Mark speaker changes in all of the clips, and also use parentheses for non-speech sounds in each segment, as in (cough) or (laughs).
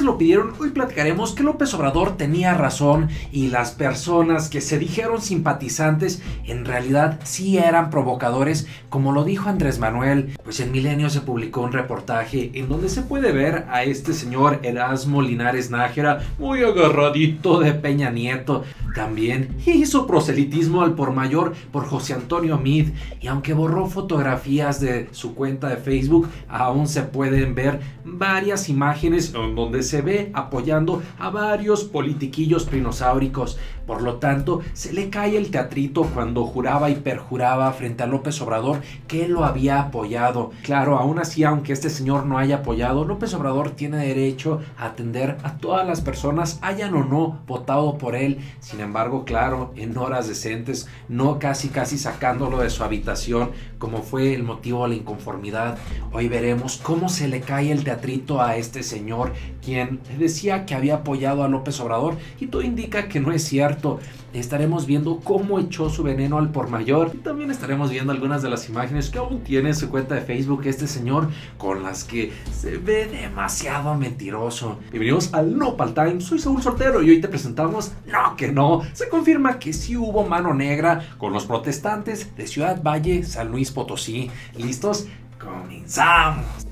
Speaker 1: lo pidieron, hoy platicaremos que López Obrador tenía razón y las personas que se dijeron simpatizantes en realidad sí eran provocadores, como lo dijo Andrés Manuel. Pues en Milenio se publicó un reportaje en donde se puede ver a este señor Erasmo Linares Nájera muy agarradito de Peña Nieto. También hizo proselitismo al por mayor por José Antonio Mid y aunque borró fotografías de su cuenta de Facebook, aún se pueden ver varias imágenes donde se ve apoyando a varios politiquillos dinosauricos. Por lo tanto, se le cae el teatrito cuando juraba y perjuraba frente a López Obrador que lo había apoyado. Claro, aún así, aunque este señor no haya apoyado, López Obrador tiene derecho a atender a todas las personas, hayan o no votado por él. Sin embargo, claro, en horas decentes, no casi casi sacándolo de su habitación, como fue el motivo de la inconformidad. Hoy veremos cómo se le cae el teatrito a este señor, quien decía que había apoyado a López Obrador y todo indica que no es cierto. Estaremos viendo cómo echó su veneno al por mayor y también estaremos viendo algunas de las imágenes que aún tiene en su cuenta de Facebook este señor con las que se ve demasiado mentiroso. Bienvenidos al Nopal Time, soy Saúl Sortero y hoy te presentamos No que no. Se confirma que sí hubo mano negra con los protestantes de Ciudad Valle, San Luis Potosí. ¿Listos? Comenzamos.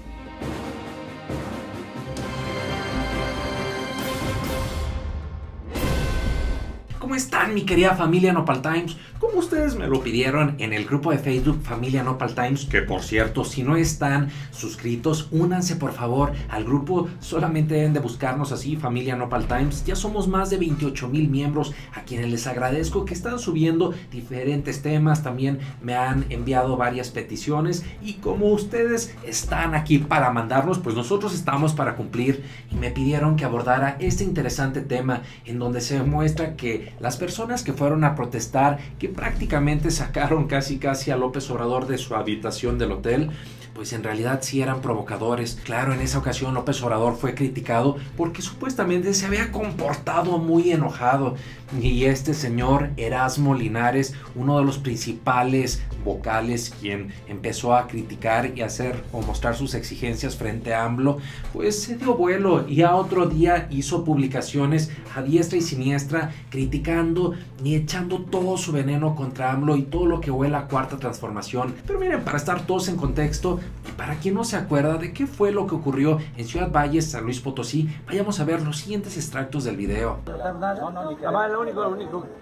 Speaker 1: ¿Cómo están mi querida familia Nopal Times? Como ustedes me lo pidieron en el grupo de Facebook Familia Nopal Times, que por cierto, si no están suscritos, únanse por favor al grupo. Solamente deben de buscarnos así, Familia Nopal Times. Ya somos más de 28 mil miembros a quienes les agradezco que están subiendo diferentes temas. También me han enviado varias peticiones y como ustedes están aquí para mandarnos, pues nosotros estamos para cumplir y me pidieron que abordara este interesante tema en donde se demuestra que las personas que fueron a protestar, que prácticamente sacaron casi casi a López Obrador de su habitación del hotel, pues en realidad sí eran provocadores. Claro, en esa ocasión López Obrador fue criticado porque supuestamente se había comportado muy enojado. Y este señor Erasmo Linares, uno de los principales vocales, quien empezó a criticar y hacer o mostrar sus exigencias frente a AMLO, pues se dio vuelo y a otro día hizo publicaciones a diestra y siniestra criticando y echando todo su veneno contra AMLO y todo lo que huele a cuarta transformación. Pero miren, para estar todos en contexto, y para quien no se acuerda de qué fue lo que ocurrió en Ciudad Valles, San Luis Potosí, vayamos a ver los siguientes extractos del video.
Speaker 2: No, no, la, única,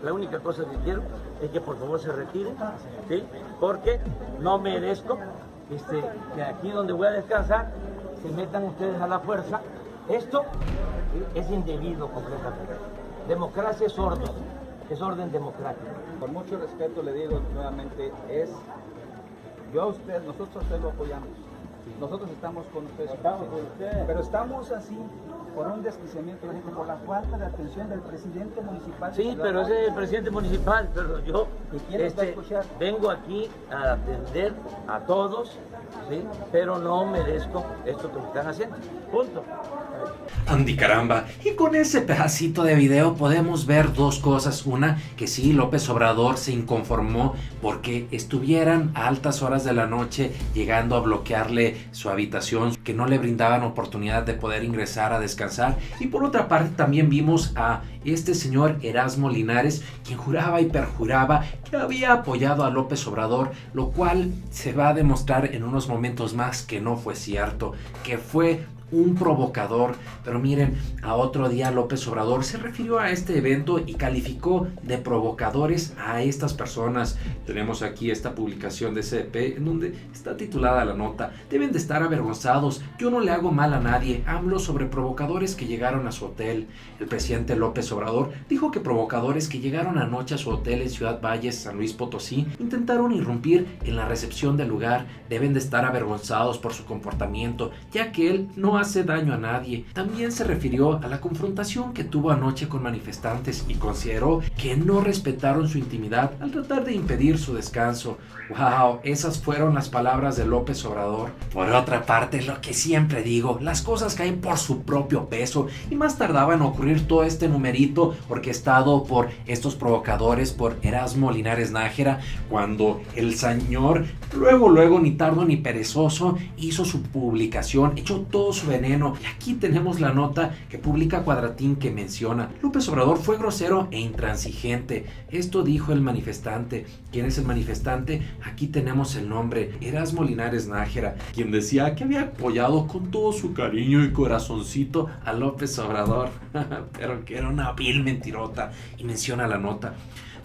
Speaker 2: la única cosa que quiero es que por favor se retire, ¿sí? Porque no merezco este, que aquí donde voy a descansar se metan ustedes a la fuerza. Esto es indebido completamente. Democracia es orden, es orden democrático.
Speaker 3: Con mucho respeto le digo nuevamente, es yo a usted, nosotros a usted lo apoyamos. Nosotros estamos con ustedes. Pero estamos así por un desquiciamiento de la gente, por la falta de atención del presidente municipal.
Speaker 2: Sí, pero ese es el presidente municipal, pero yo este, vengo aquí a atender a todos, ¿sí? pero no merezco esto que me están haciendo. Punto.
Speaker 1: Andy caramba. Y con ese pedacito de video podemos ver dos cosas. Una, que sí, López Obrador se inconformó porque estuvieran a altas horas de la noche llegando a bloquearle su habitación, que no le brindaban oportunidad de poder ingresar a descansar. Y por otra parte también vimos a este señor Erasmo Linares, quien juraba y perjuraba que había apoyado a López Obrador, lo cual se va a demostrar en unos momentos más que no fue cierto, que fue un provocador. Pero miren, a otro día López Obrador se refirió a este evento y calificó de provocadores a estas personas. Tenemos aquí esta publicación de CP en donde está titulada la nota. Deben de estar avergonzados. Yo no le hago mal a nadie. Hablo sobre provocadores que llegaron a su hotel. El presidente López Obrador dijo que provocadores que llegaron anoche a su hotel en Ciudad Valles, San Luis Potosí, intentaron irrumpir en la recepción del lugar. Deben de estar avergonzados por su comportamiento, ya que él no hace daño a nadie. También se refirió a la confrontación que tuvo anoche con manifestantes y consideró que no respetaron su intimidad al tratar de impedir su descanso. ¡Wow! Esas fueron las palabras de López Obrador. Por otra parte, lo que siempre digo, las cosas caen por su propio peso y más tardaba en ocurrir todo este numerito orquestado por estos provocadores, por Erasmo Linares Nájera, cuando el señor luego, luego, ni tardo ni perezoso, hizo su publicación, echó todo su veneno. Y aquí tenemos la nota que publica Cuadratín que menciona, López Obrador fue grosero e intransigente. Esto dijo el manifestante. ¿Quién es el manifestante? Aquí tenemos el nombre, Erasmo Linares Nájera, quien decía que había apoyado con todo su cariño y corazoncito a López Obrador, (laughs) pero que era una vil mentirota. Y menciona la nota.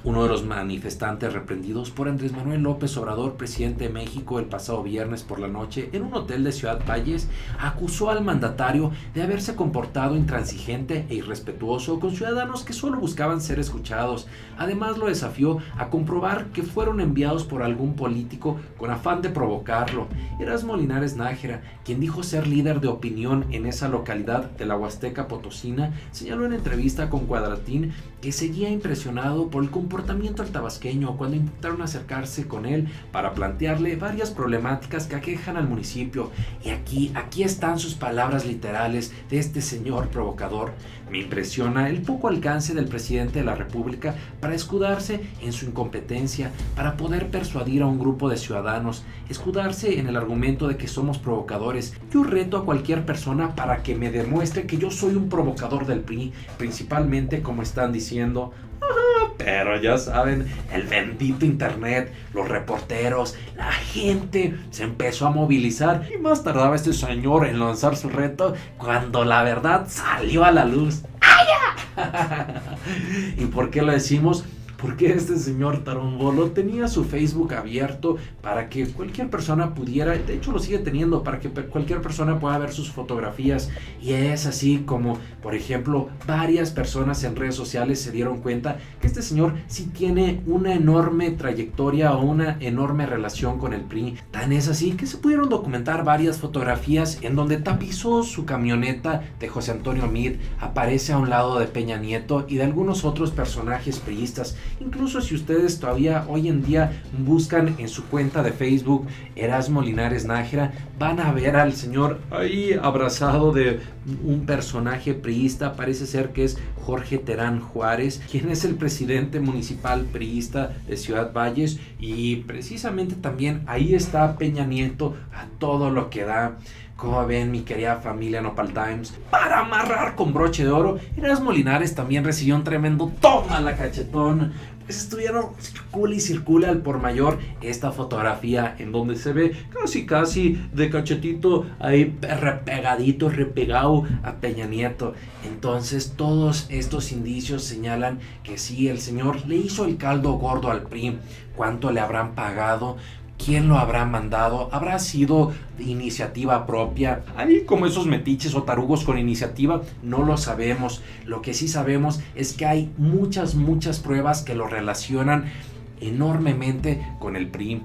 Speaker 1: Uno de los manifestantes reprendidos por Andrés Manuel López Obrador, presidente de México, el pasado viernes por la noche en un hotel de Ciudad Valles, acusó al mandatario de haberse comportado intransigente e irrespetuoso con ciudadanos que solo buscaban ser escuchados. Además lo desafió a comprobar que fueron enviados por algún político con afán de provocarlo. Erasmo Linares Nájera, quien dijo ser líder de opinión en esa localidad de la Huasteca Potosina, señaló en entrevista con Cuadratín que seguía impresionado por el comportamiento comportamiento al tabasqueño cuando intentaron acercarse con él para plantearle varias problemáticas que aquejan al municipio. Y aquí, aquí están sus palabras literales de este señor provocador. Me impresiona el poco alcance del presidente de la República para escudarse en su incompetencia, para poder persuadir a un grupo de ciudadanos, escudarse en el argumento de que somos provocadores. Yo reto a cualquier persona para que me demuestre que yo soy un provocador del PRI, principalmente como están diciendo, pero ya saben, el bendito internet, los reporteros, la gente se empezó a movilizar y más tardaba este señor en lanzar su reto cuando la verdad salió a la luz. (laughs) (laughs) ¿Y por qué lo decimos? Porque este señor Tarombolo tenía su Facebook abierto para que cualquier persona pudiera, de hecho lo sigue teniendo, para que cualquier persona pueda ver sus fotografías. Y es así como, por ejemplo, varias personas en redes sociales se dieron cuenta que este señor sí tiene una enorme trayectoria o una enorme relación con el PRI. Tan es así que se pudieron documentar varias fotografías en donde tapizó su camioneta de José Antonio Mid, aparece a un lado de Peña Nieto y de algunos otros personajes priistas Incluso si ustedes todavía hoy en día buscan en su cuenta de Facebook Erasmo Linares Nájera, van a ver al señor ahí abrazado de un personaje priista, parece ser que es Jorge Terán Juárez, quien es el presidente municipal priista de Ciudad Valles y precisamente también ahí está Peña Nieto a todo lo que da. Como ven, mi querida familia Nopal Times, para amarrar con broche de oro, Erasmo Linares también recibió un tremendo toma la cachetón. Estuvieron circula y circula al por mayor esta fotografía en donde se ve casi casi de cachetito ahí repegadito, repegado a Peña Nieto. Entonces todos estos indicios señalan que sí, el señor le hizo el caldo gordo al PRI. ¿Cuánto le habrán pagado? ¿Quién lo habrá mandado? ¿Habrá sido iniciativa propia? Ahí como esos metiches o tarugos con iniciativa, no lo sabemos. Lo que sí sabemos es que hay muchas, muchas pruebas que lo relacionan enormemente con el PRI.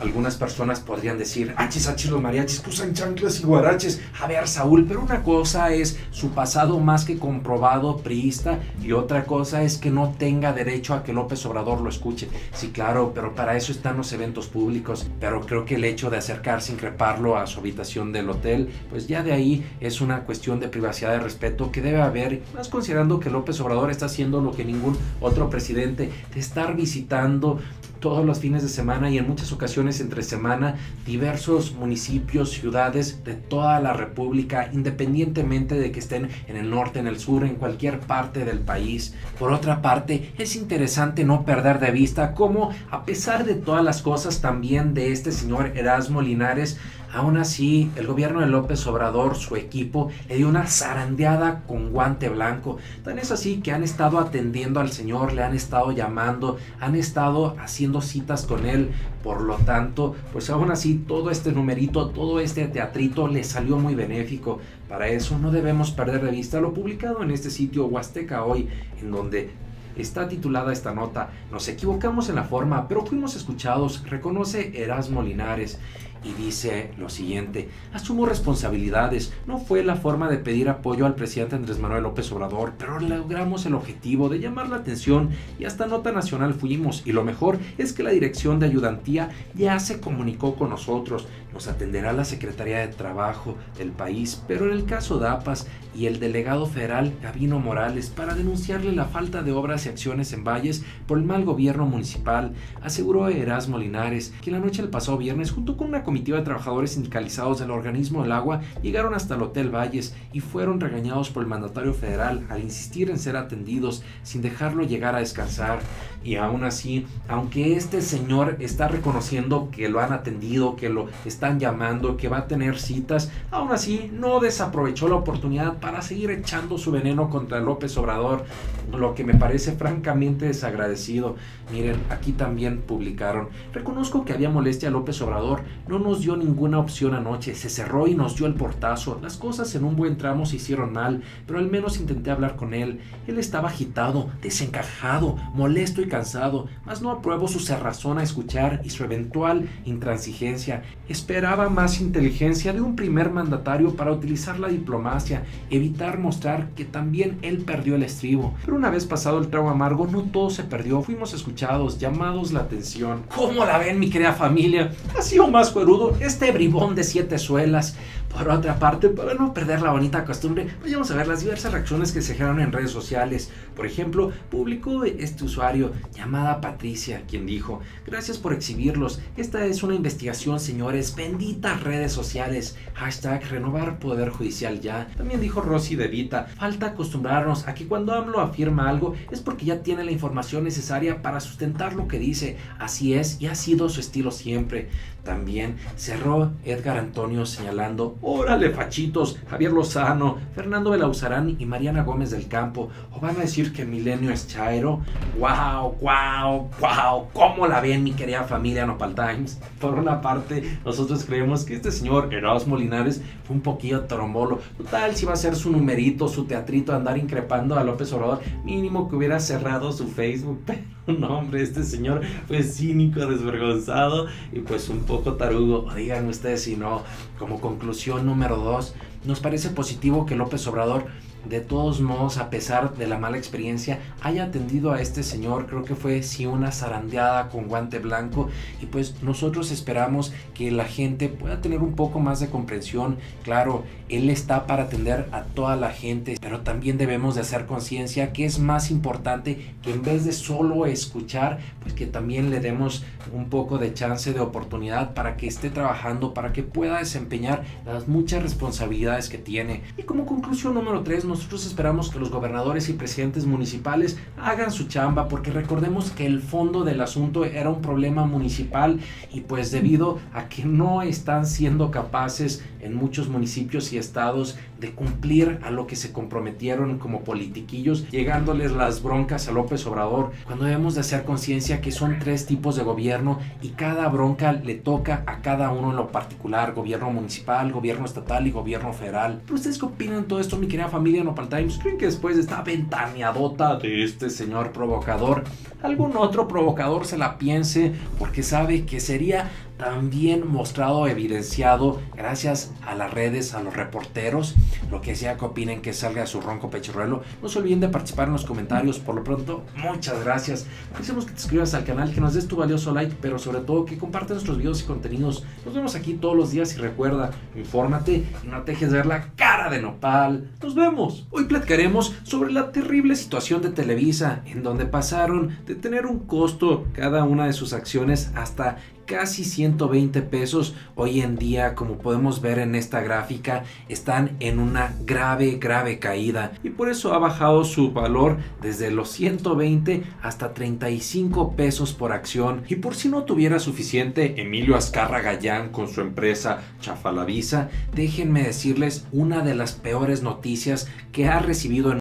Speaker 1: Algunas personas podrían decir, achis, achis, los mariachis usan chanclas y guaraches. A ver, Saúl, pero una cosa es su pasado más que comprobado priista y otra cosa es que no tenga derecho a que López Obrador lo escuche. Sí, claro, pero para eso están los eventos públicos. Pero creo que el hecho de acercarse, increparlo a su habitación del hotel, pues ya de ahí es una cuestión de privacidad de respeto que debe haber, más considerando que López Obrador está haciendo lo que ningún otro presidente, de estar visitando todos los fines de semana y en muchas ocasiones entre semana diversos municipios, ciudades de toda la República, independientemente de que estén en el norte, en el sur, en cualquier parte del país. Por otra parte, es interesante no perder de vista cómo, a pesar de todas las cosas también de este señor Erasmo Linares, Aún así, el gobierno de López Obrador, su equipo, le dio una zarandeada con guante blanco. Tan es así que han estado atendiendo al señor, le han estado llamando, han estado haciendo citas con él. Por lo tanto, pues aún así, todo este numerito, todo este teatrito le salió muy benéfico. Para eso no debemos perder de vista lo publicado en este sitio Huasteca Hoy, en donde está titulada esta nota. Nos equivocamos en la forma, pero fuimos escuchados, reconoce Erasmo Linares y dice lo siguiente, asumo responsabilidades, no fue la forma de pedir apoyo al presidente Andrés Manuel López Obrador, pero logramos el objetivo de llamar la atención y hasta nota nacional fuimos. Y lo mejor es que la dirección de ayudantía ya se comunicó con nosotros, nos atenderá la Secretaría de Trabajo del país, pero en el caso de APAS y el delegado federal Gabino Morales para denunciarle la falta de obras y acciones en Valles por el mal gobierno municipal, aseguró Erasmo Linares, que la noche del pasado viernes junto con una comitiva de trabajadores sindicalizados del organismo del agua llegaron hasta el Hotel Valles y fueron regañados por el mandatario federal al insistir en ser atendidos sin dejarlo llegar a descansar. Y aún así, aunque este señor está reconociendo que lo han atendido, que lo están llamando, que va a tener citas, aún así no desaprovechó la oportunidad para seguir echando su veneno contra López Obrador, lo que me parece francamente desagradecido. Miren, aquí también publicaron, reconozco que había molestia a López Obrador, no nos dio ninguna opción anoche, se cerró y nos dio el portazo, las cosas en un buen tramo se hicieron mal, pero al menos intenté hablar con él, él estaba agitado, desencajado, molesto y cansado, mas no apruebo su cerrazón a escuchar y su eventual intransigencia. Esperaba más inteligencia de un primer mandatario para utilizar la diplomacia, evitar mostrar que también él perdió el estribo. Pero una vez pasado el trago amargo, no todo se perdió, fuimos escuchados, llamados la atención. ¿Cómo la ven, mi querida familia? Ha sido más cuerudo este bribón de siete suelas. Por otra parte, para no perder la bonita costumbre, vayamos a ver las diversas reacciones que se generaron en redes sociales. Por ejemplo, publicó este usuario llamada Patricia, quien dijo, gracias por exhibirlos, esta es una investigación, señores, benditas redes sociales, hashtag renovar poder judicial ya. También dijo Rosy de Vita, falta acostumbrarnos a que cuando AMLO afirma algo es porque ya tiene la información necesaria para sustentar lo que dice, así es y ha sido su estilo siempre. También cerró Edgar Antonio señalando, órale fachitos, Javier Lozano, Fernando Belauzarán y Mariana Gómez del Campo, o van a decir que Milenio es Chairo, wow, wow, wow, ¿cómo la ven mi querida familia Nopal Times? Por una parte, nosotros creemos que este señor Erasmo Linares fue un poquillo trombolo, total, si va a ser su numerito, su teatrito, andar increpando a López Obrador, mínimo que hubiera cerrado su Facebook, (laughs) pero (laughs) no hombre, este señor fue cínico, desvergonzado y pues un poco tarugo. Digan ustedes si no. Como conclusión número dos, nos parece positivo que López Obrador de todos modos, a pesar de la mala experiencia, haya atendido a este señor. Creo que fue sí una zarandeada con guante blanco y pues nosotros esperamos que la gente pueda tener un poco más de comprensión. Claro, él está para atender a toda la gente, pero también debemos de hacer conciencia que es más importante que en vez de solo escuchar, pues que también le demos un poco de chance de oportunidad para que esté trabajando, para que pueda desempeñar las muchas responsabilidades que tiene. Y como conclusión número 3, nosotros esperamos que los gobernadores y presidentes municipales hagan su chamba porque recordemos que el fondo del asunto era un problema municipal y pues debido a que no están siendo capaces en muchos municipios y estados de cumplir a lo que se comprometieron como politiquillos, llegándoles las broncas a López Obrador, cuando debemos de hacer conciencia que son tres tipos de gobierno y cada bronca le toca a cada uno en lo particular, gobierno municipal, gobierno estatal y gobierno federal. ¿Pero ustedes qué opinan de todo esto, mi querida familia Nopal Times? ¿Creen que después de esta ventaneadota de este señor provocador, algún otro provocador se la piense porque sabe que sería también mostrado, evidenciado gracias a las redes, a los reporteros, lo que sea que opinen que salga su ronco pechorrelo. No se olviden de participar en los comentarios. Por lo pronto, muchas gracias. Queremos que te suscribas al canal, que nos des tu valioso like, pero sobre todo que compartas nuestros videos y contenidos. Nos vemos aquí todos los días y recuerda, infórmate y no te dejes ver la cara de nopal. Nos vemos. Hoy platicaremos sobre la terrible situación de Televisa, en donde pasaron de tener un costo cada una de sus acciones hasta casi 120 pesos. Hoy en día, como podemos ver en esta gráfica, están en una grave, grave caída. Y por eso ha bajado su valor desde los 120 hasta 35 pesos por acción. Y por si no tuviera suficiente, Emilio Azcarra Gallán con su empresa Chafalavisa, déjenme decirles una de las peores noticias que ha recibido en